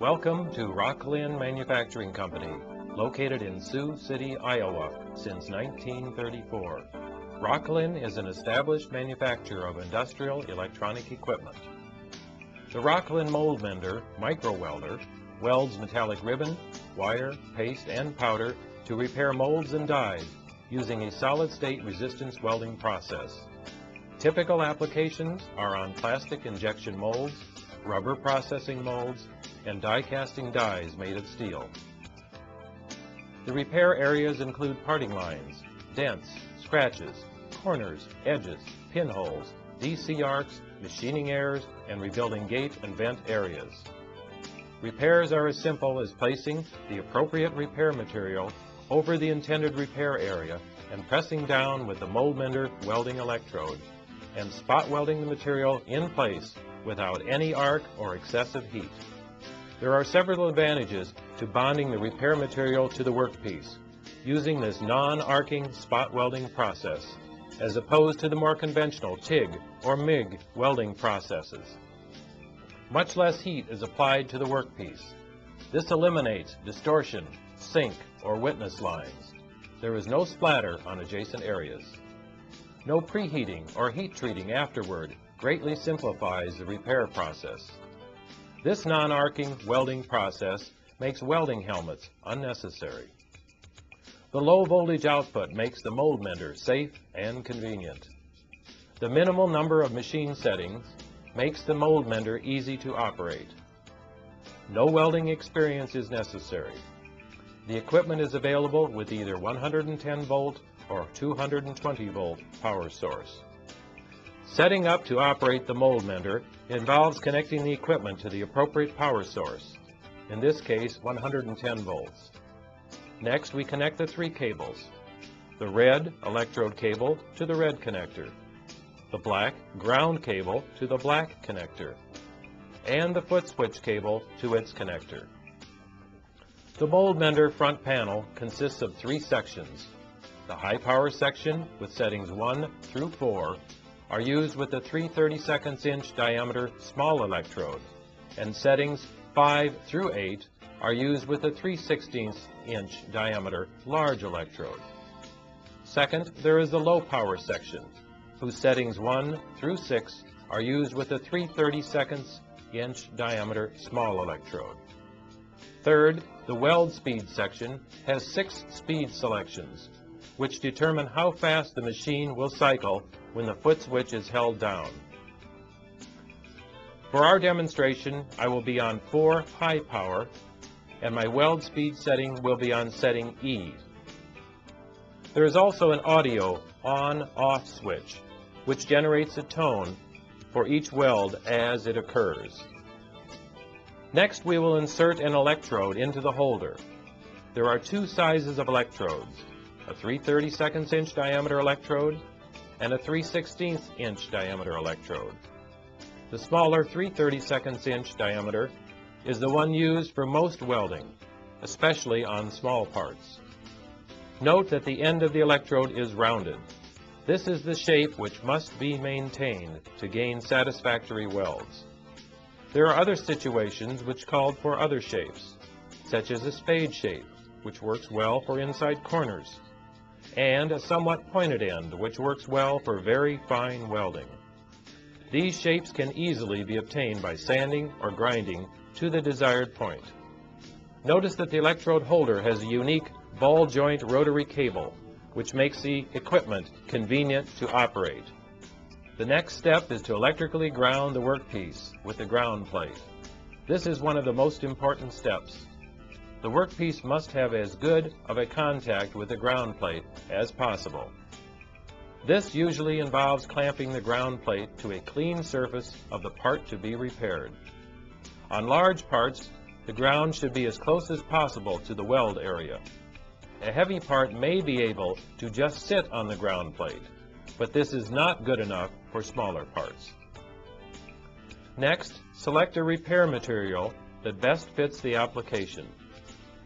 Welcome to Rocklin Manufacturing Company, located in Sioux City, Iowa since 1934. Rocklin is an established manufacturer of industrial electronic equipment. The Rocklin MoldMender, micro welder, welds metallic ribbon, wire, paste, and powder to repair molds and dies using a solid-state resistance welding process. Typical applications are on plastic injection molds, rubber processing molds, and die casting dies made of steel. The repair areas include parting lines, dents, scratches, corners, edges, pinholes, DC arcs, machining errors, and rebuilding gate and vent areas. Repairs are as simple as placing the appropriate repair material over the intended repair area and pressing down with the MoldMender welding electrode and spot welding the material in place without any arc or excessive heat. There are several advantages to bonding the repair material to the workpiece using this non-arcing spot welding process as opposed to the more conventional TIG or MIG welding processes. Much less heat is applied to the workpiece. This eliminates distortion, sink, or witness lines. There is no splatter on adjacent areas. No preheating or heat treating afterward greatly simplifies the repair process. This non-arcing welding process makes welding helmets unnecessary. The low voltage output makes the MoldMender safe and convenient. The minimal number of machine settings makes the MoldMender easy to operate. No welding experience is necessary. The equipment is available with either 110 volt or 220 volt power source. Setting up to operate the MoldMender involves connecting the equipment to the appropriate power source, in this case 110 volts. Next we connect the three cables, the red electrode cable to the red connector, the black ground cable to the black connector, and the foot switch cable to its connector. The MoldMender front panel consists of three sections. The high power section with settings 1 through 4 are used with the 3 32 inch diameter small electrode, and settings 5 through 8 are used with a 3 16 inch diameter large electrode. Second, there is the low power section, whose settings 1 through 6 are used with a 3 32 inch diameter small electrode. Third, the weld speed section has six speed selections, which determine how fast the machine will cycle when the foot switch is held down. For our demonstration, I will be on 4 high power, and my weld speed setting will be on setting E. There is also an audio on-off switch, which generates a tone for each weld as it occurs. Next, we will insert an electrode into the holder. There are two sizes of electrodes, a 3 32 inch diameter electrode and a 3 16 inch diameter electrode. The smaller 3 32 inch diameter is the one used for most welding, especially on small parts. Note that the end of the electrode is rounded. This is the shape which must be maintained to gain satisfactory welds. There are other situations which called for other shapes, such as a spade shape, which works well for inside corners, and a somewhat pointed end, which works well for very fine welding. These shapes can easily be obtained by sanding or grinding to the desired point. Notice that the electrode holder has a unique ball joint rotary cable, which makes the equipment convenient to operate. The next step is to electrically ground the workpiece with the ground plate. This is one of the most important steps. The workpiece must have as good of a contact with the ground plate as possible. This usually involves clamping the ground plate to a clean surface of the part to be repaired. On large parts, the ground should be as close as possible to the weld area. A heavy part may be able to just sit on the ground plate, but this is not good enough for smaller parts. Next, select a repair material that best fits the application.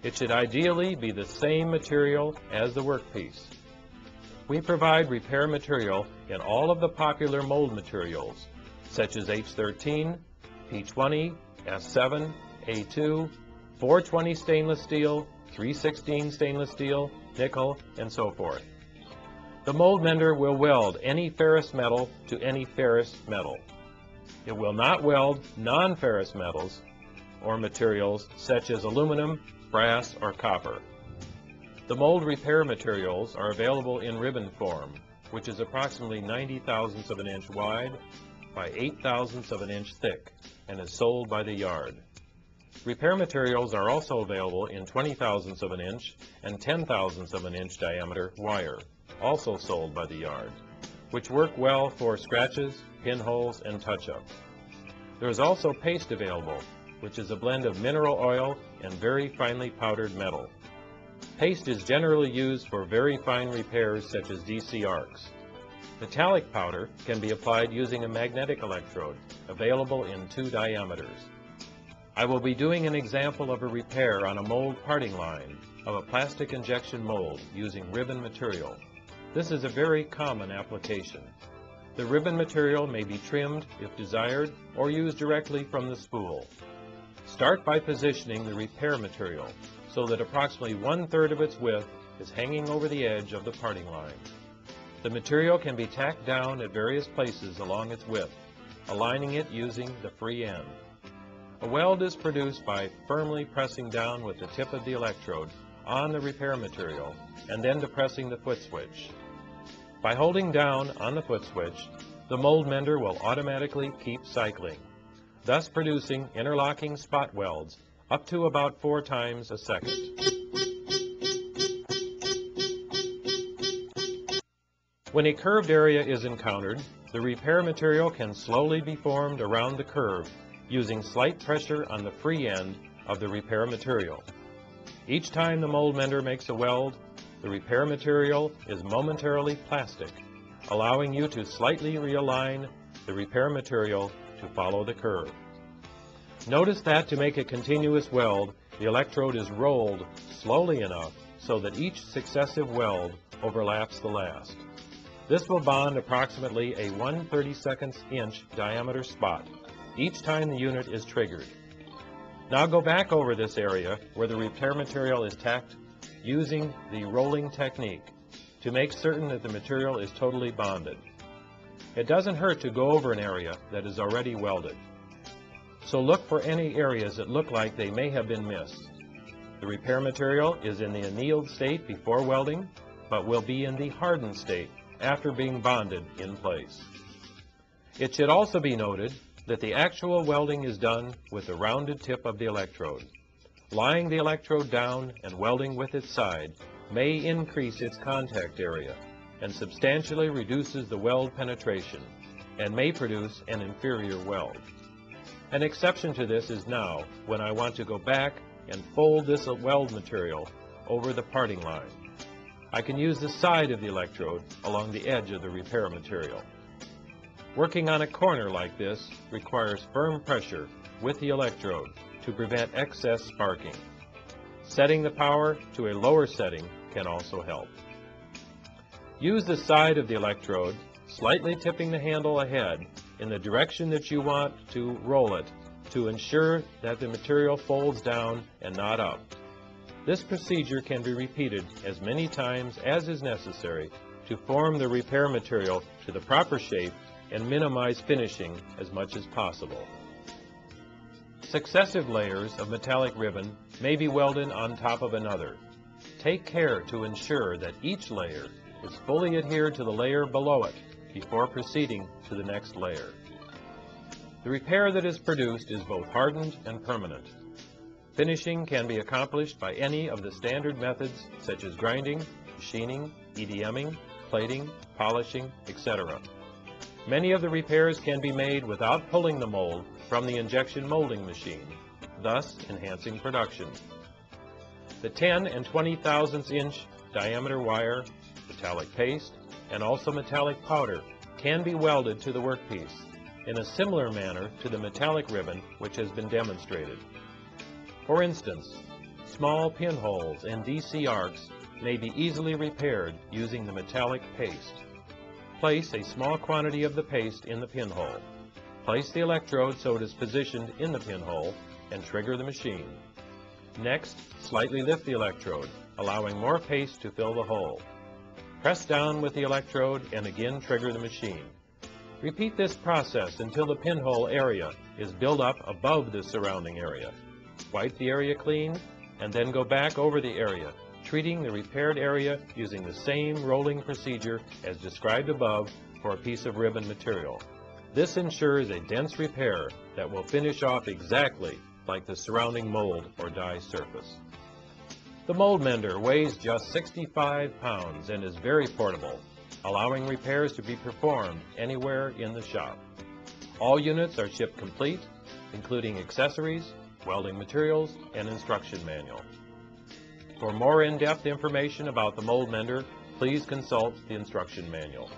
It should ideally be the same material as the workpiece. We provide repair material in all of the popular mold materials, such as H13, P20, S7, A2, 420 stainless steel, 316 stainless steel, nickel, and so forth. The MoldMender will weld any ferrous metal to any ferrous metal. It will not weld non-ferrous metals or materials such as aluminum, brass, or copper. The mold repair materials are available in ribbon form, which is approximately 90 thousandths of an inch wide by 8 thousandths of an inch thick and is sold by the yard. Repair materials are also available in 20 thousandths of an inch and 10 thousandths of an inch diameter wire, also sold by the yard, which work well for scratches, pinholes, and touch-up. There is also paste available, which is a blend of mineral oil and very finely powdered metal. Paste is generally used for very fine repairs such as DC arcs. Metallic powder can be applied using a magnetic electrode, available in two diameters. I will be doing an example of a repair on a mold parting line of a plastic injection mold using ribbon material. This is a very common application. The ribbon material may be trimmed if desired or used directly from the spool. Start by positioning the repair material so that approximately one-third of its width is hanging over the edge of the parting line. The material can be tacked down at various places along its width, aligning it using the free end. A weld is produced by firmly pressing down with the tip of the electrode on the repair material and then depressing the foot switch. By holding down on the foot switch, the MoldMender will automatically keep cycling, thus producing interlocking spot welds up to about four times a second. When a curved area is encountered, the repair material can slowly be formed around the curve using slight pressure on the free end of the repair material. Each time the MoldMender makes a weld, the repair material is momentarily plastic, allowing you to slightly realign the repair material to follow the curve. Notice that to make a continuous weld, the electrode is rolled slowly enough so that each successive weld overlaps the last. This will bond approximately a 1 32nd inch diameter spot each time the unit is triggered. Now go back over this area where the repair material is tacked using the rolling technique to make certain that the material is totally bonded. It doesn't hurt to go over an area that is already welded. So look for any areas that look like they may have been missed. The repair material is in the annealed state before welding, but will be in the hardened state after being bonded in place. It should also be noted that the actual welding is done with the rounded tip of the electrode. Lying the electrode down and welding with its side may increase its contact area and substantially reduces the weld penetration and may produce an inferior weld. An exception to this is now when I want to go back and fold this weld material over the parting line. I can use the side of the electrode along the edge of the repair material. Working on a corner like this requires firm pressure with the electrode to prevent excess sparking. Setting the power to a lower setting can also help. Use the side of the electrode, slightly tipping the handle ahead in the direction that you want to roll it to ensure that the material folds down and not up. This procedure can be repeated as many times as is necessary to form the repair material to the proper shape and minimize finishing as much as possible. Successive layers of metallic ribbon may be welded on top of another. Take care to ensure that each layer is fully adhered to the layer below it before proceeding to the next layer. The repair that is produced is both hardened and permanent. Finishing can be accomplished by any of the standard methods such as grinding, machining, EDMing, plating, polishing, etc. Many of the repairs can be made without pulling the mold from the injection molding machine, thus enhancing production. The 10 and 20 thousandths inch diameter wire, metallic paste, and also metallic powder can be welded to the workpiece in a similar manner to the metallic ribbon which has been demonstrated. For instance, small pinholes and DC arcs may be easily repaired using the metallic paste. Place a small quantity of the paste in the pinhole. Place the electrode so it is positioned in the pinhole and trigger the machine. Next, slightly lift the electrode, allowing more paste to fill the hole. Press down with the electrode and again trigger the machine. Repeat this process until the pinhole area is built up above the surrounding area. Wipe the area clean and then go back over the area, treating the repaired area using the same rolling procedure as described above for a piece of ribbon material. This ensures a dense repair that will finish off exactly like the surrounding mold or die surface. The MoldMender weighs just 65 pounds and is very portable, allowing repairs to be performed anywhere in the shop. All units are shipped complete, including accessories, welding materials, and instruction manual. For more in-depth information about the MoldMender, please consult the instruction manual.